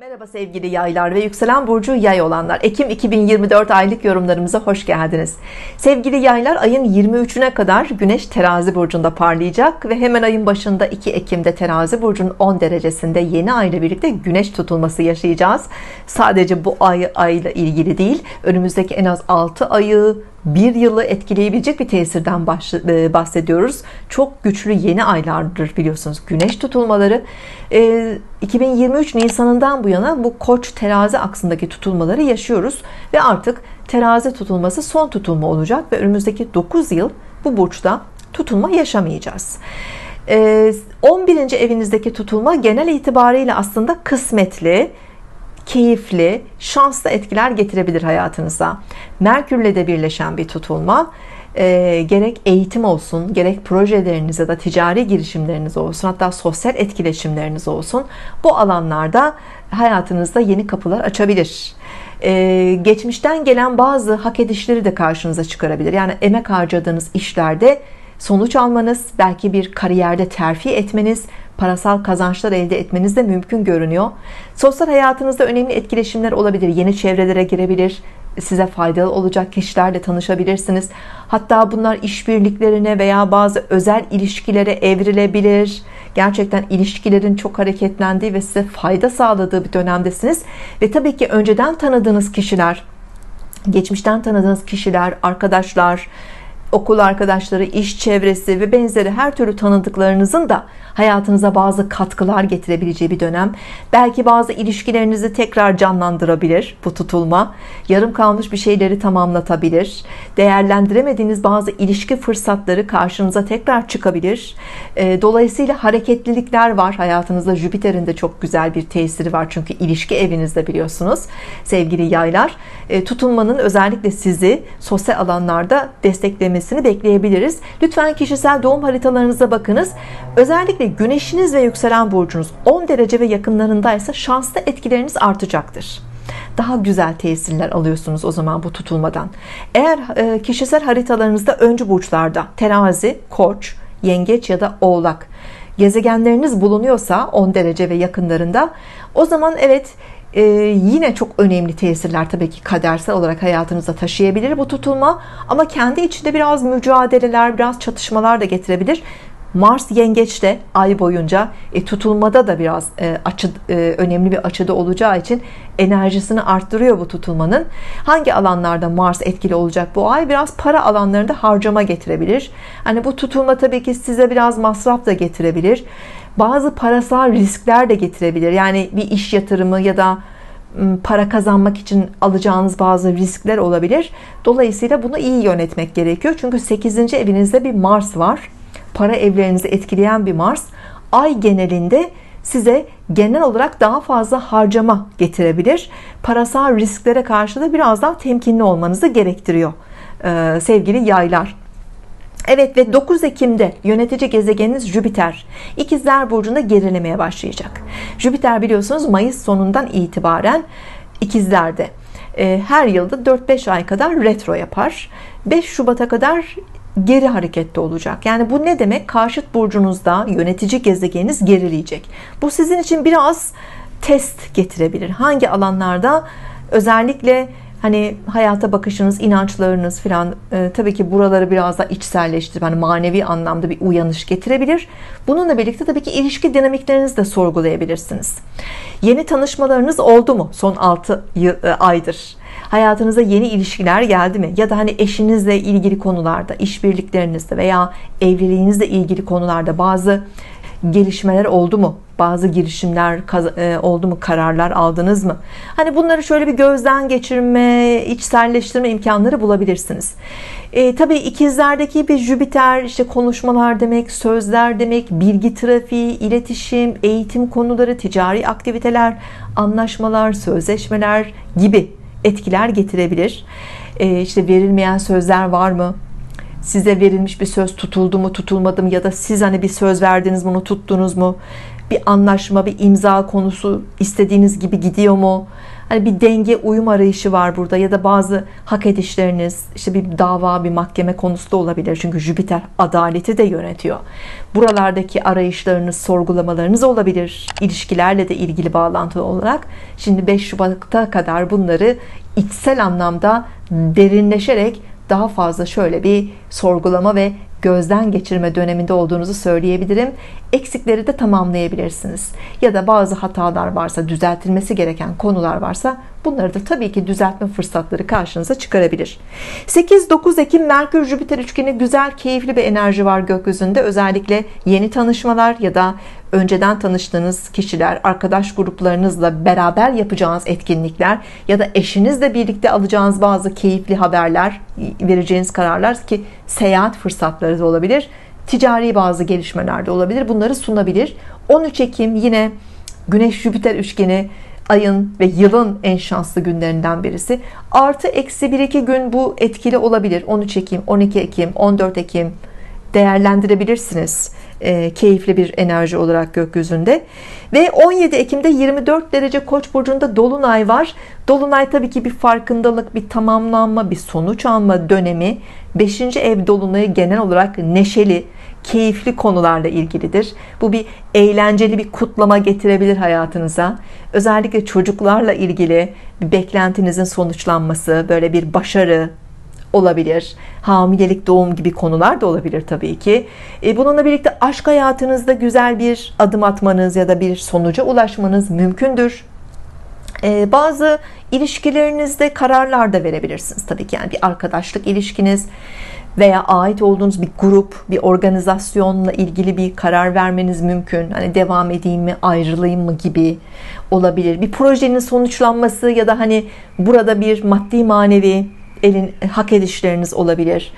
Merhaba sevgili yaylar ve yükselen burcu yay olanlar. Ekim 2024 aylık yorumlarımıza hoş geldiniz. Sevgili yaylar ayın 23'üne kadar Güneş terazi burcunda parlayacak ve hemen ayın başında 2 Ekim'de terazi burcunun 10 derecesinde yeni ay ile birlikte Güneş tutulması yaşayacağız. Sadece bu ay ayla ilgili değil önümüzdeki en az 6 ayı bir yılı etkileyebilecek bir tesirden e, bahsediyoruz. Çok güçlü yeni aylardır biliyorsunuz güneş tutulmaları. 2023 e, Nisan'ından bu yana bu koç terazi aksındaki tutulmaları yaşıyoruz ve artık terazi tutulması son tutulma olacak ve önümüzdeki 9 yıl bu burçta tutulma yaşamayacağız. 11. E, evinizdeki tutulma genel itibariyle aslında kısmetli keyifli, şanslı etkiler getirebilir hayatınıza. Merkürle de birleşen bir tutulma e, gerek eğitim olsun, gerek projeleriniz ya da ticari girişimleriniz olsun, hatta sosyal etkileşimleriniz olsun, bu alanlarda hayatınızda yeni kapılar açabilir. Ee, geçmişten gelen bazı hak edişleri de karşınıza çıkarabilir. Yani emek harcadığınız işlerde sonuç almanız, belki bir kariyerde terfi etmeniz, parasal kazançlar elde etmeniz de mümkün görünüyor. Sosyal hayatınızda önemli etkileşimler olabilir. Yeni çevrelere girebilir. Size faydalı olacak kişilerle tanışabilirsiniz. Hatta bunlar işbirliklerine veya bazı özel ilişkilere evrilebilir. Gerçekten ilişkilerin çok hareketlendiği ve size fayda sağladığı bir dönemdesiniz. Ve tabii ki önceden tanıdığınız kişiler, geçmişten tanıdığınız kişiler, arkadaşlar, okul arkadaşları, iş çevresi ve benzeri her türlü tanıdıklarınızın da hayatınıza bazı katkılar getirebileceği bir dönem. Belki bazı ilişkilerinizi tekrar canlandırabilir bu tutulma. Yarım kalmış bir şeyleri tamamlatabilir. Değerlendiremediğiniz bazı ilişki fırsatları karşınıza tekrar çıkabilir. Ee, dolayısıyla hareketlilikler var hayatınızda. Jüpiter'in de çok güzel bir tesiri var. Çünkü ilişki evinizde biliyorsunuz. Sevgili yaylar, e, tutulmanın özellikle sizi sosyal alanlarda desteklemesini bekleyebiliriz. Lütfen kişisel doğum haritalarınıza bakınız. Özellikle güneşiniz ve yükselen burcunuz 10 derece ve yakınlarındaysa şanslı etkileriniz artacaktır daha güzel tesirler alıyorsunuz o zaman bu tutulmadan eğer e, kişisel haritalarınızda öncü burçlarda terazi koç yengeç ya da oğlak gezegenleriniz bulunuyorsa 10 derece ve yakınlarında o zaman evet e, yine çok önemli tesirler tabii ki kadersel olarak hayatınıza taşıyabilir bu tutulma ama kendi içinde biraz mücadeleler biraz çatışmalar da getirebilir Mars yengeçte ay boyunca e, tutulmada da biraz e, açı, e, önemli bir açıda olacağı için enerjisini arttırıyor bu tutulmanın. Hangi alanlarda Mars etkili olacak bu ay? Biraz para alanlarında harcama getirebilir. Hani bu tutulma tabii ki size biraz masraf da getirebilir. Bazı parasal riskler de getirebilir. Yani bir iş yatırımı ya da para kazanmak için alacağınız bazı riskler olabilir. Dolayısıyla bunu iyi yönetmek gerekiyor. Çünkü 8. evinizde bir Mars var para evlerinizi etkileyen bir Mars ay genelinde size genel olarak daha fazla harcama getirebilir parasal risklere karşı da biraz daha temkinli olmanızı gerektiriyor ee, sevgili yaylar Evet ve 9 Ekim'de yönetici gezegeniniz Jüpiter ikizler burcunda gerilemeye başlayacak Jüpiter biliyorsunuz Mayıs sonundan itibaren ikizlerde ee, her yılda 4-5 ay kadar retro yapar 5 Şubat'a kadar geri harekette olacak. Yani bu ne demek? Karşıt burcunuzda yönetici gezegeniniz gerileyecek. Bu sizin için biraz test getirebilir. Hangi alanlarda özellikle hani hayata bakışınız, inançlarınız filan e, tabii ki buraları biraz da içselleştirip hani manevi anlamda bir uyanış getirebilir. Bununla birlikte tabii ki ilişki dinamiklerinizi de sorgulayabilirsiniz. Yeni tanışmalarınız oldu mu son 6 yıl, e, aydır? hayatınıza yeni ilişkiler geldi mi ya da hani eşinizle ilgili konularda işbirliklerinizde veya evliliğinizle ilgili konularda bazı gelişmeler oldu mu? Bazı girişimler e, oldu mu? Kararlar aldınız mı? Hani bunları şöyle bir gözden geçirme içselleştirme imkanları bulabilirsiniz. E, tabii ikizlerdeki bir Jüpiter işte konuşmalar demek sözler demek bilgi trafiği iletişim eğitim konuları ticari aktiviteler anlaşmalar sözleşmeler gibi etkiler getirebilir. E, işte verilmeyen sözler var mı size verilmiş bir söz tutuldu mu tutulmadı mı? Ya da siz hani bir söz verdiniz bunu tuttunuz mu? Bir anlaşma bir imza konusu istediğiniz gibi gidiyor mu? Hani bir denge uyum arayışı var burada ya da bazı hak edişleriniz işte bir dava bir mahkeme konusu da olabilir. Çünkü Jüpiter adaleti de yönetiyor. Buralardaki arayışlarınız sorgulamalarınız olabilir. İlişkilerle de ilgili bağlantılı olarak. Şimdi 5 Şubat'a kadar bunları içsel anlamda derinleşerek daha fazla şöyle bir sorgulama ve gözden geçirme döneminde olduğunuzu söyleyebilirim. Eksikleri de tamamlayabilirsiniz. Ya da bazı hatalar varsa, düzeltilmesi gereken konular varsa bunları da tabii ki düzeltme fırsatları karşınıza çıkarabilir. 8-9 Ekim Merkür Jüpiter üçgeni güzel, keyifli bir enerji var gökyüzünde. Özellikle yeni tanışmalar ya da önceden tanıştığınız kişiler, arkadaş gruplarınızla beraber yapacağınız etkinlikler ya da eşinizle birlikte alacağınız bazı keyifli haberler, vereceğiniz kararlar ki seyahat fırsatları da olabilir. Ticari bazı gelişmeler de olabilir. Bunları sunabilir. 13 Ekim yine Güneş Jüpiter üçgeni ayın ve yılın en şanslı günlerinden birisi. Artı eksi 1-2 gün bu etkili olabilir. 13 Ekim, 12 Ekim, 14 Ekim değerlendirebilirsiniz. E, keyifli bir enerji olarak gökyüzünde. Ve 17 Ekim'de 24 derece Koç burcunda dolunay var. Dolunay tabii ki bir farkındalık, bir tamamlanma, bir sonuç alma dönemi. 5. ev dolunayı genel olarak neşeli, keyifli konularla ilgilidir. Bu bir eğlenceli bir kutlama getirebilir hayatınıza. Özellikle çocuklarla ilgili bir beklentinizin sonuçlanması, böyle bir başarı olabilir. Hamilelik, doğum gibi konular da olabilir tabii ki. E, bununla birlikte aşk hayatınızda güzel bir adım atmanız ya da bir sonuca ulaşmanız mümkündür. E, bazı ilişkilerinizde kararlar da verebilirsiniz tabii ki. Yani bir arkadaşlık ilişkiniz veya ait olduğunuz bir grup, bir organizasyonla ilgili bir karar vermeniz mümkün. Hani devam edeyim mi, ayrılayım mı gibi olabilir. Bir projenin sonuçlanması ya da hani burada bir maddi manevi elin hak edişleriniz olabilir.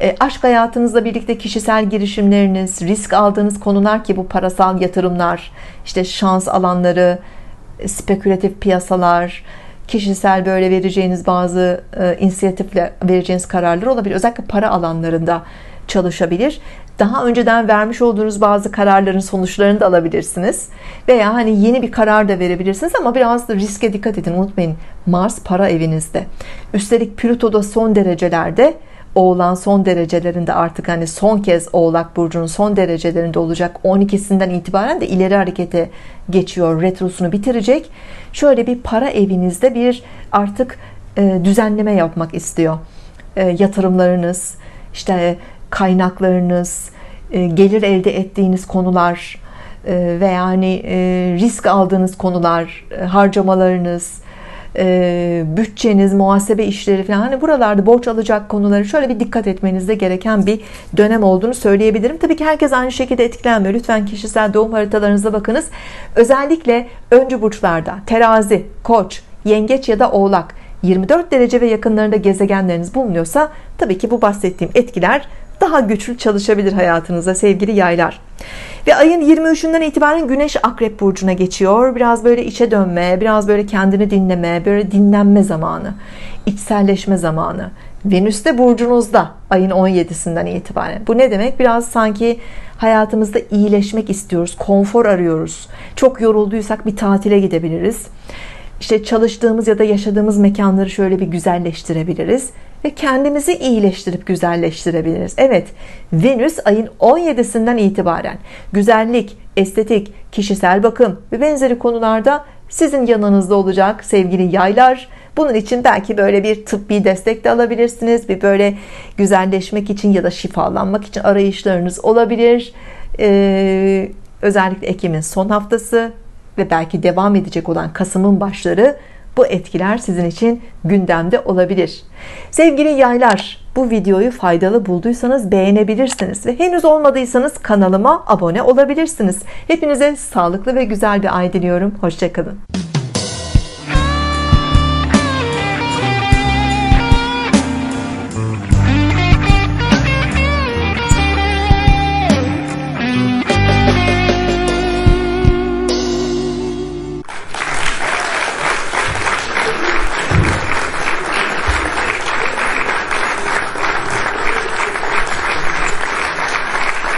E, aşk hayatınızla birlikte kişisel girişimleriniz, risk aldığınız konular ki bu parasal yatırımlar, işte şans alanları, spekülatif piyasalar, kişisel böyle vereceğiniz bazı e, inisiyatifle vereceğiniz kararlar olabilir. Özellikle para alanlarında çalışabilir. Daha önceden vermiş olduğunuz bazı kararların sonuçlarını da alabilirsiniz. Veya hani yeni bir karar da verebilirsiniz ama biraz da riske dikkat edin. Unutmayın Mars para evinizde. Üstelik Plüto da son derecelerde Oğlan son derecelerinde artık hani son kez Oğlak Burcu'nun son derecelerinde olacak 12'sinden itibaren de ileri harekete geçiyor retrosunu bitirecek şöyle bir para evinizde bir artık e, düzenleme yapmak istiyor e, yatırımlarınız işte kaynaklarınız e, gelir elde ettiğiniz konular ve yani risk aldığınız konular harcamalarınız e, bütçeniz, muhasebe işleri falan hani buralarda borç alacak konuları şöyle bir dikkat etmenizde gereken bir dönem olduğunu söyleyebilirim. Tabii ki herkes aynı şekilde etkilenmiyor. Lütfen kişisel doğum haritalarınıza bakınız. Özellikle öncü burçlarda terazi, koç, yengeç ya da oğlak 24 derece ve yakınlarında gezegenleriniz bulunuyorsa tabii ki bu bahsettiğim etkiler daha güçlü çalışabilir hayatınızda sevgili yaylar. Ve ayın 23'ünden itibaren Güneş Akrep Burcu'na geçiyor. Biraz böyle içe dönme, biraz böyle kendini dinleme, böyle dinlenme zamanı, içselleşme zamanı. Venüs de burcunuzda ayın 17'sinden itibaren. Bu ne demek? Biraz sanki hayatımızda iyileşmek istiyoruz, konfor arıyoruz. Çok yorulduysak bir tatile gidebiliriz. İşte çalıştığımız ya da yaşadığımız mekanları şöyle bir güzelleştirebiliriz ve kendimizi iyileştirip güzelleştirebiliriz. Evet, Venüs ayın 17'sinden itibaren güzellik, estetik, kişisel bakım ve benzeri konularda sizin yanınızda olacak sevgili yaylar. Bunun için belki böyle bir tıbbi destek de alabilirsiniz. Bir böyle güzelleşmek için ya da şifalanmak için arayışlarınız olabilir. Ee, özellikle Ekim'in son haftası ve belki devam edecek olan Kasım'ın başları bu etkiler sizin için gündemde olabilir. Sevgili yaylar, bu videoyu faydalı bulduysanız beğenebilirsiniz ve henüz olmadıysanız kanalıma abone olabilirsiniz. Hepinize sağlıklı ve güzel bir ay diliyorum. Hoşçakalın.